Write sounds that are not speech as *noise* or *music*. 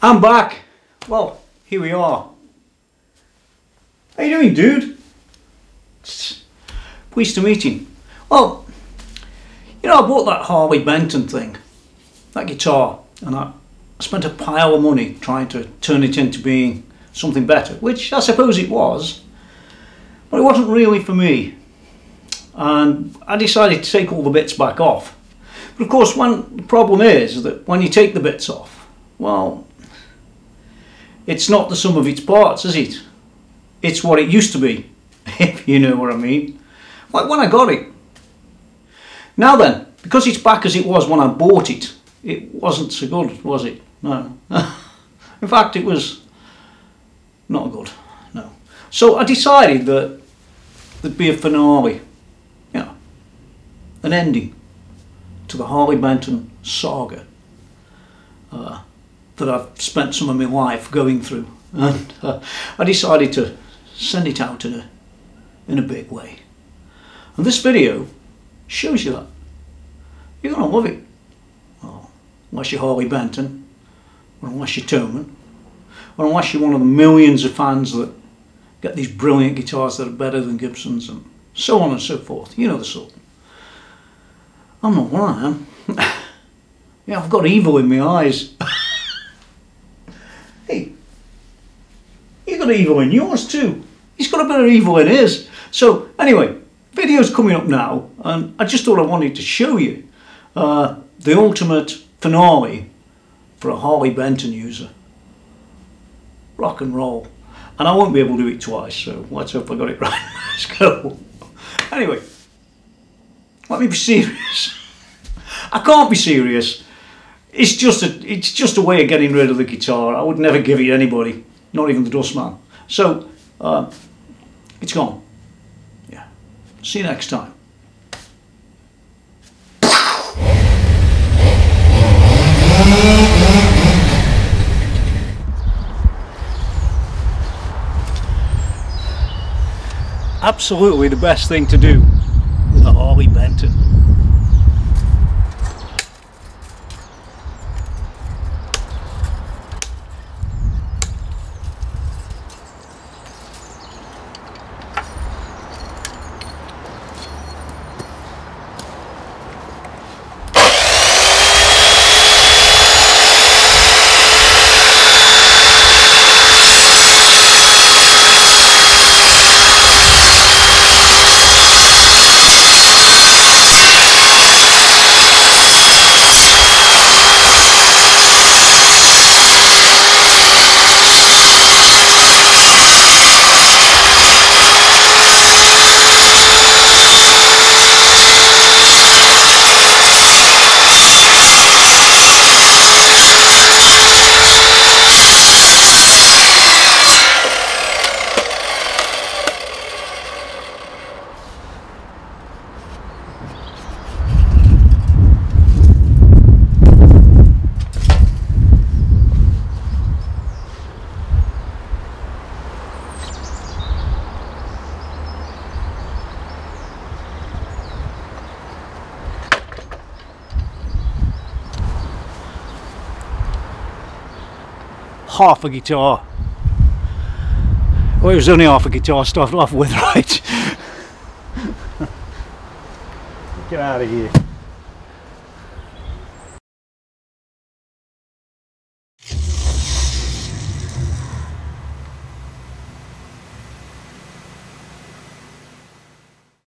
I'm back. Well, here we are. How you doing, dude? Pleased to meet you. Well, you know, I bought that Harley Benton thing, that guitar, and I spent a pile of money trying to turn it into being something better, which I suppose it was, but it wasn't really for me. And I decided to take all the bits back off. But of course, one the problem is that when you take the bits off, well, it's not the sum of its parts, is it? It's what it used to be, *laughs* if you know what I mean. Like when I got it. Now then, because it's back as it was when I bought it, it wasn't so good, was it? No. *laughs* In fact, it was not good, no. So I decided that there'd be a finale, you know, an ending to the Harley Benton saga uh, that I've spent some of my life going through. And uh, I decided to send it out in a, in a big way. And this video shows you that. You're going to love it. Well, unless you're Harley Benton, or unless you're Thomann, or unless you're one of the millions of fans that get these brilliant guitars that are better than Gibson's and so on and so forth. You know the sort. I'm not one of them. *laughs* yeah, I've got evil in my eyes. hey, you got evil in yours too. He's got a bit of evil in his. So anyway, video's coming up now, and I just thought I wanted to show you uh, the ultimate finale for a Harley Benton user. Rock and roll. And I won't be able to do it twice, so let's hope I got it *laughs* right. let's go. Anyway, let me be serious. *laughs* I can't be serious. It's just a it's just a way of getting rid of the guitar. I would never give it anybody, not even the dustman. So uh, it's gone. Yeah. See you next time. Absolutely the best thing to do half a guitar. Well, it was only half a guitar started off with, *laughs* right? Get out of here.